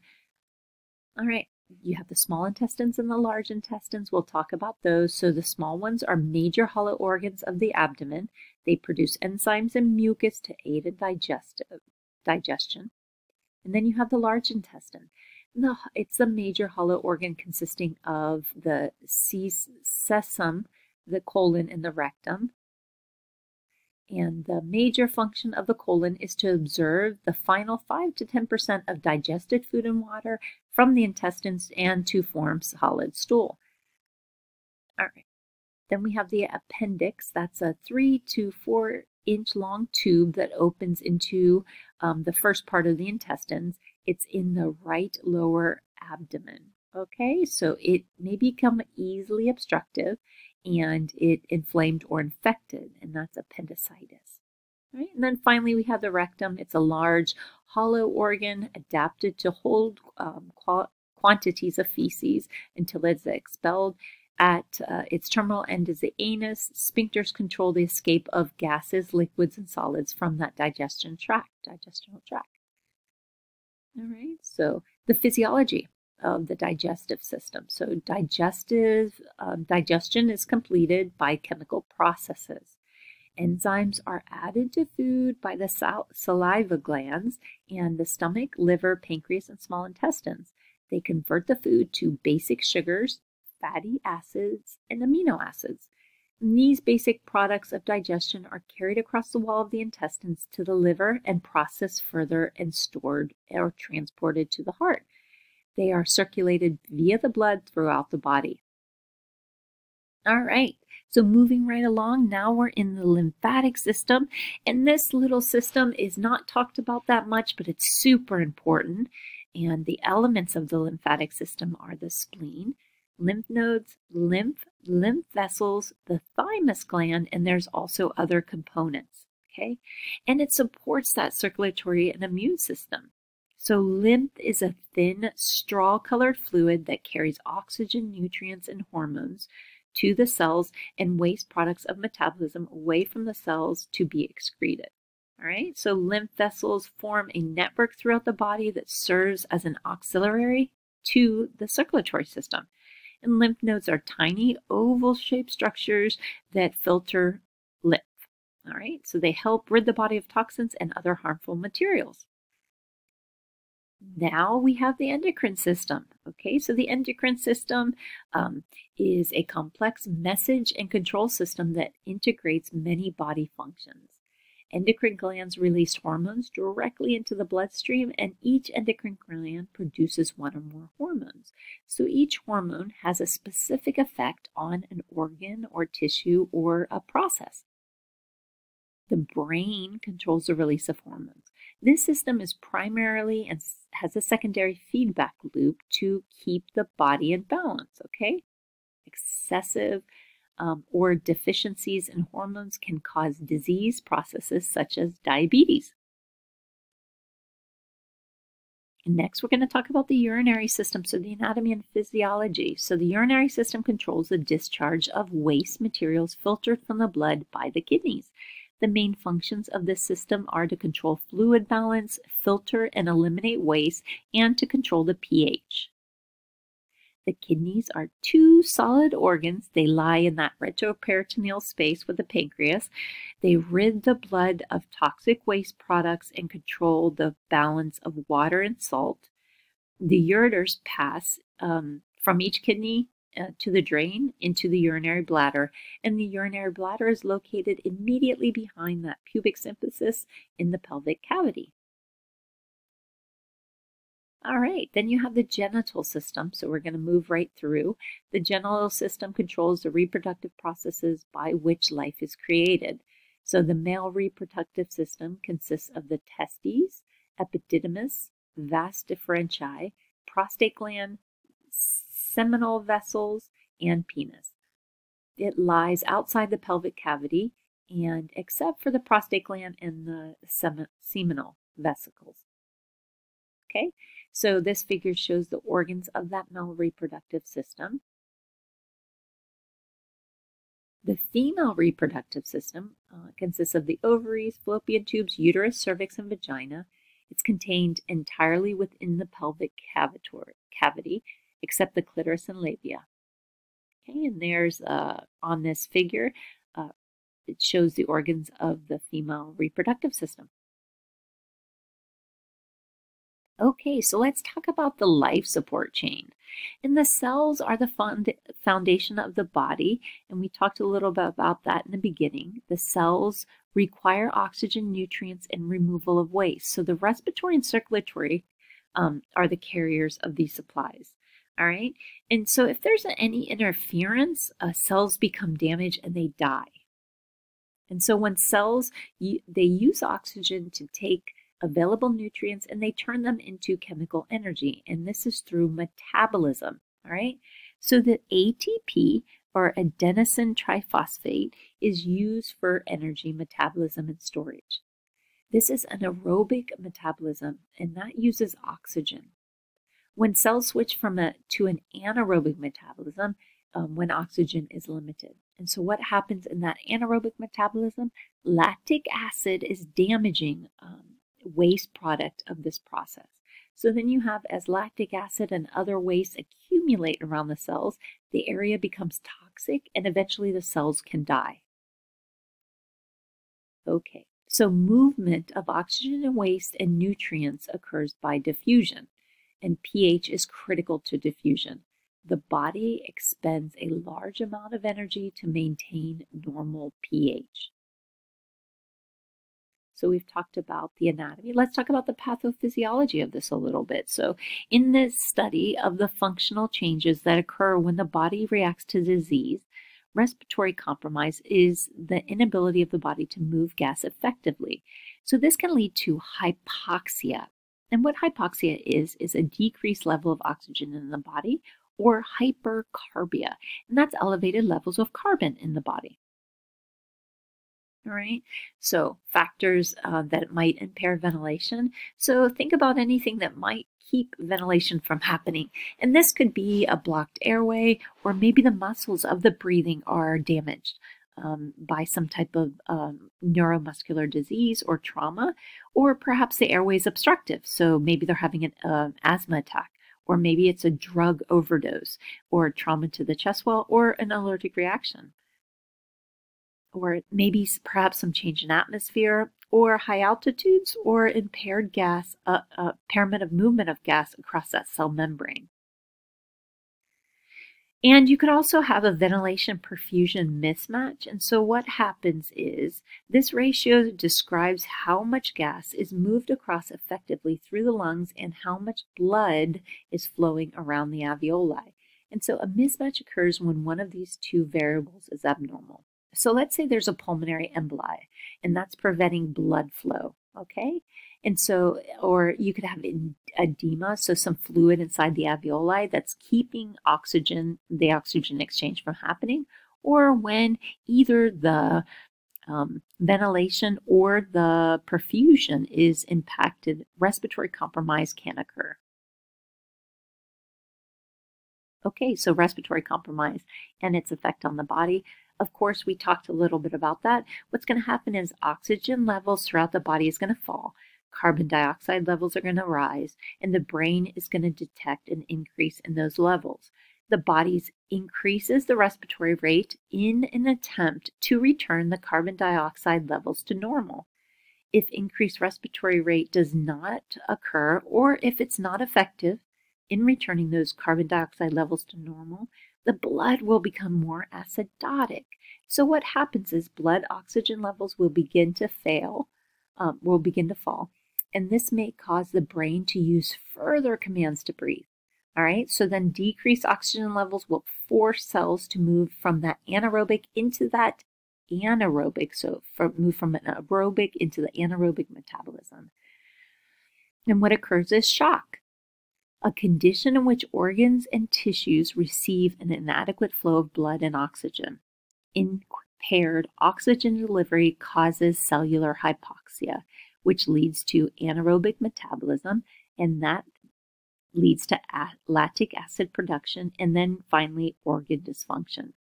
All right, you have the small intestines and the large intestines. We'll talk about those. So the small ones are major hollow organs of the abdomen. They produce enzymes and mucus to aid in digestive, uh, digestion. And then you have the large intestine. The, it's the major hollow organ consisting of the cecum, the colon, and the rectum. And the major function of the colon is to observe the final 5 to 10% of digested food and water from the intestines and to form solid stool. All right. Then we have the appendix. That's a 3 to 4 inch long tube that opens into um, the first part of the intestines it's in the right lower abdomen. Okay, so it may become easily obstructive and it inflamed or infected, and that's appendicitis. Right? And then finally, we have the rectum. It's a large, hollow organ adapted to hold um, quantities of feces until it's expelled. At uh, its terminal end is the anus. Sphincters control the escape of gases, liquids, and solids from that digestion tract, digestional tract. All right, so the physiology of the digestive system. So digestive um, digestion is completed by chemical processes. Enzymes are added to food by the sal saliva glands and the stomach, liver, pancreas, and small intestines. They convert the food to basic sugars, fatty acids, and amino acids. And these basic products of digestion are carried across the wall of the intestines to the liver and processed further and stored or transported to the heart. They are circulated via the blood throughout the body. All right, so moving right along, now we're in the lymphatic system, and this little system is not talked about that much, but it's super important. And the elements of the lymphatic system are the spleen, lymph nodes, lymph, lymph vessels, the thymus gland, and there's also other components. Okay, and it supports that circulatory and immune system. So, lymph is a thin, straw colored fluid that carries oxygen, nutrients, and hormones to the cells and waste products of metabolism away from the cells to be excreted. All right, so lymph vessels form a network throughout the body that serves as an auxiliary to the circulatory system and lymph nodes are tiny oval shaped structures that filter lymph. All right, so they help rid the body of toxins and other harmful materials. Now we have the endocrine system. Okay, so the endocrine system um, is a complex message and control system that integrates many body functions. Endocrine glands release hormones directly into the bloodstream, and each endocrine gland produces one or more hormones. So each hormone has a specific effect on an organ or tissue or a process. The brain controls the release of hormones. This system is primarily and has a secondary feedback loop to keep the body in balance, okay? Excessive um, or deficiencies in hormones can cause disease processes such as diabetes. Next, we're going to talk about the urinary system, so the anatomy and physiology. So the urinary system controls the discharge of waste materials filtered from the blood by the kidneys. The main functions of this system are to control fluid balance, filter and eliminate waste, and to control the pH. The kidneys are two solid organs. They lie in that retroperitoneal space with the pancreas. They rid the blood of toxic waste products and control the balance of water and salt. The ureters pass um, from each kidney uh, to the drain into the urinary bladder, and the urinary bladder is located immediately behind that pubic symphysis in the pelvic cavity. All right, then you have the genital system. So we're going to move right through. The genital system controls the reproductive processes by which life is created. So the male reproductive system consists of the testes, epididymis, vas deferenti, prostate gland, seminal vessels, and penis. It lies outside the pelvic cavity and except for the prostate gland and the seminal vesicles. Okay, so this figure shows the organs of that male reproductive system. The female reproductive system uh, consists of the ovaries, fallopian tubes, uterus, cervix, and vagina. It's contained entirely within the pelvic cavity, except the clitoris and labia. Okay, and there's uh, on this figure, uh, it shows the organs of the female reproductive system. Okay, so let's talk about the life support chain. And the cells are the foundation of the body, and we talked a little bit about that in the beginning. The cells require oxygen, nutrients, and removal of waste. So the respiratory and circulatory um, are the carriers of these supplies. All right, and so if there's any interference, uh, cells become damaged and they die. And so when cells, they use oxygen to take available nutrients and they turn them into chemical energy. And this is through metabolism. All right. So the ATP or adenosine triphosphate is used for energy metabolism and storage. This is an aerobic metabolism and that uses oxygen. When cells switch from a to an anaerobic metabolism, um, when oxygen is limited. And so what happens in that anaerobic metabolism? Lactic acid is damaging um, waste product of this process. So then you have as lactic acid and other waste accumulate around the cells, the area becomes toxic and eventually the cells can die. Okay, so movement of oxygen and waste and nutrients occurs by diffusion, and pH is critical to diffusion. The body expends a large amount of energy to maintain normal pH. So we've talked about the anatomy. Let's talk about the pathophysiology of this a little bit. So in this study of the functional changes that occur when the body reacts to disease, respiratory compromise is the inability of the body to move gas effectively. So this can lead to hypoxia. And what hypoxia is, is a decreased level of oxygen in the body or hypercarbia, and that's elevated levels of carbon in the body. All right, so factors uh, that might impair ventilation. So think about anything that might keep ventilation from happening. And this could be a blocked airway, or maybe the muscles of the breathing are damaged. Um, by some type of um, neuromuscular disease or trauma, or perhaps the airway is obstructive. So maybe they're having an uh, asthma attack, or maybe it's a drug overdose, or trauma to the chest wall, or an allergic reaction or maybe perhaps some change in atmosphere, or high altitudes, or impaired gas, uh, uh, impairment of movement of gas across that cell membrane. And you could also have a ventilation perfusion mismatch. And so what happens is this ratio describes how much gas is moved across effectively through the lungs and how much blood is flowing around the alveoli. And so a mismatch occurs when one of these two variables is abnormal. So let's say there's a pulmonary emboli, and that's preventing blood flow, okay? And so, or you could have edema, so some fluid inside the alveoli that's keeping oxygen, the oxygen exchange from happening, or when either the um, ventilation or the perfusion is impacted, respiratory compromise can occur. Okay, so respiratory compromise and its effect on the body. Of course, we talked a little bit about that. What's going to happen is oxygen levels throughout the body is going to fall. Carbon dioxide levels are going to rise, and the brain is going to detect an increase in those levels. The body increases the respiratory rate in an attempt to return the carbon dioxide levels to normal. If increased respiratory rate does not occur, or if it's not effective, in returning those carbon dioxide levels to normal, the blood will become more acidotic. So what happens is blood oxygen levels will begin to fail, um, will begin to fall, and this may cause the brain to use further commands to breathe. All right, so then decreased oxygen levels will force cells to move from that anaerobic into that anaerobic, so move from an aerobic into the anaerobic metabolism. And what occurs is shock a condition in which organs and tissues receive an inadequate flow of blood and oxygen. Impaired oxygen delivery causes cellular hypoxia, which leads to anaerobic metabolism, and that leads to lactic acid production, and then finally organ dysfunction.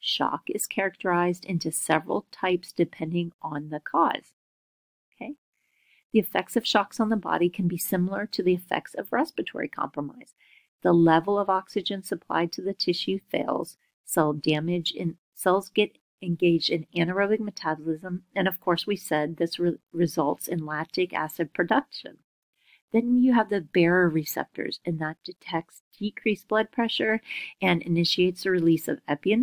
Shock is characterized into several types depending on the cause. Okay? The effects of shocks on the body can be similar to the effects of respiratory compromise. The level of oxygen supplied to the tissue fails, cell damage and cells get engaged in anaerobic metabolism, and of course we said this re results in lactic acid production. Then you have the baroreceptors, and that detects decreased blood pressure and initiates the release of epi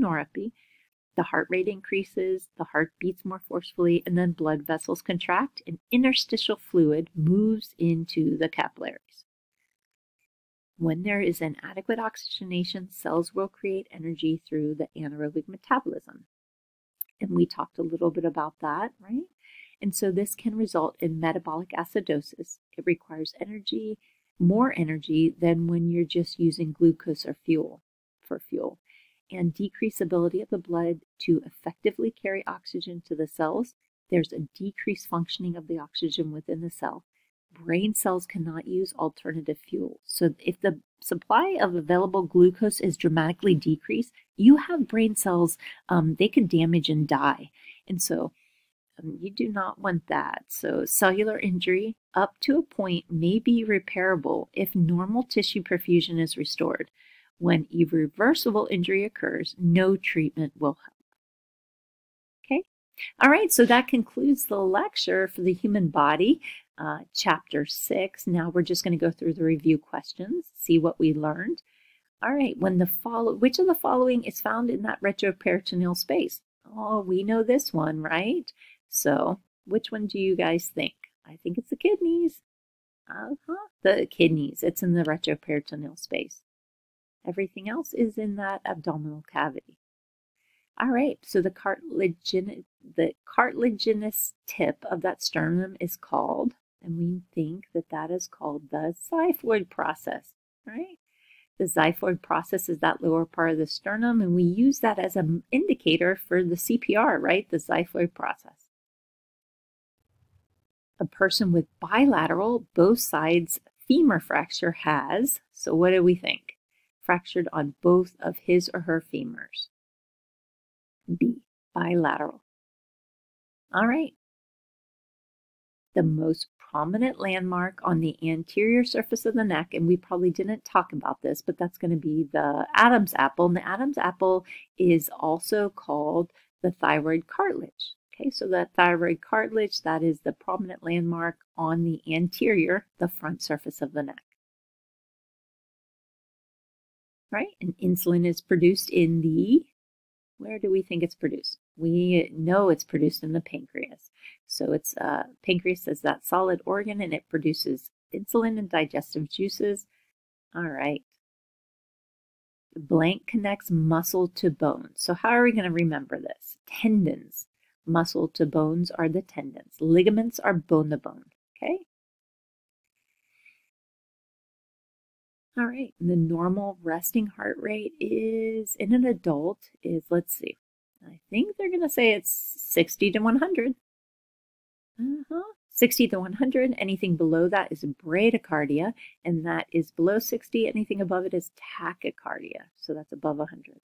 the heart rate increases, the heart beats more forcefully, and then blood vessels contract, and interstitial fluid moves into the capillaries. When there is an adequate oxygenation, cells will create energy through the anaerobic metabolism. And we talked a little bit about that, right? And so this can result in metabolic acidosis. It requires energy, more energy than when you're just using glucose or fuel for fuel and decreased ability of the blood to effectively carry oxygen to the cells. There's a decreased functioning of the oxygen within the cell. Brain cells cannot use alternative fuels. So if the supply of available glucose is dramatically decreased, you have brain cells, um, they can damage and die. And so um, you do not want that. So cellular injury up to a point may be repairable if normal tissue perfusion is restored. When irreversible injury occurs, no treatment will help. Okay? All right, so that concludes the lecture for the human body, uh, chapter six. Now we're just going to go through the review questions, see what we learned. All right, when the follow, which of the following is found in that retroperitoneal space? Oh, we know this one, right? So, which one do you guys think? I think it's the kidneys. Uh-huh, the kidneys. It's in the retroperitoneal space. Everything else is in that abdominal cavity. All right, so the, cartilaginous, the cartilaginous tip of that sternum is called, and we think that that is called the xiphoid process, right? The xiphoid process is that lower part of the sternum, and we use that as an indicator for the CPR, right? The xiphoid process. A person with bilateral, both sides femur fracture has, so what do we think? fractured on both of his or her femurs. B. Bilateral. All right. The most prominent landmark on the anterior surface of the neck, and we probably didn't talk about this, but that's going to be the Adam's apple. And the Adam's apple is also called the thyroid cartilage. Okay, so that thyroid cartilage, that is the prominent landmark on the anterior, the front surface of the neck right? And insulin is produced in the, where do we think it's produced? We know it's produced in the pancreas. So it's, uh, pancreas is that solid organ and it produces insulin and digestive juices. All right. Blank connects muscle to bone. So how are we going to remember this? Tendons. Muscle to bones are the tendons. Ligaments are bone to bone. Okay? All right, the normal resting heart rate is in an adult is, let's see, I think they're going to say it's 60 to 100. Uh-huh. 60 to 100. Anything below that is bradycardia, and that is below 60. Anything above it is tachycardia. So that's above 100.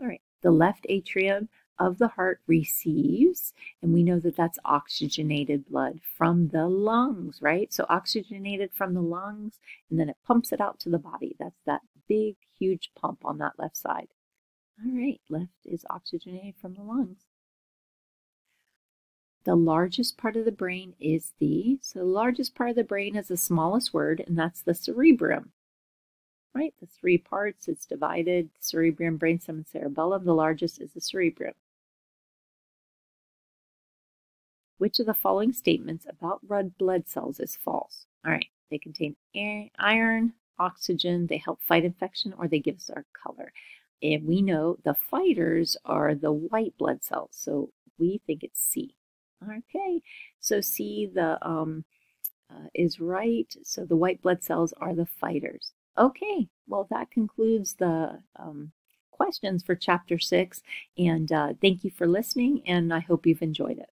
All right, the left atrium of the heart receives, and we know that that's oxygenated blood from the lungs, right? So oxygenated from the lungs, and then it pumps it out to the body. That's that big, huge pump on that left side. All right, left is oxygenated from the lungs. The largest part of the brain is the, so the largest part of the brain is the smallest word, and that's the cerebrum. Right, the three parts, it's divided, cerebrum, brainstem, and cerebellum. The largest is the cerebrum. Which of the following statements about red blood cells is false? All right, they contain iron, oxygen, they help fight infection, or they give us our color. And we know the fighters are the white blood cells, so we think it's C. Okay, so C the um, uh, is right. So the white blood cells are the fighters. Okay, well that concludes the um, questions for chapter six. And uh, thank you for listening, and I hope you've enjoyed it.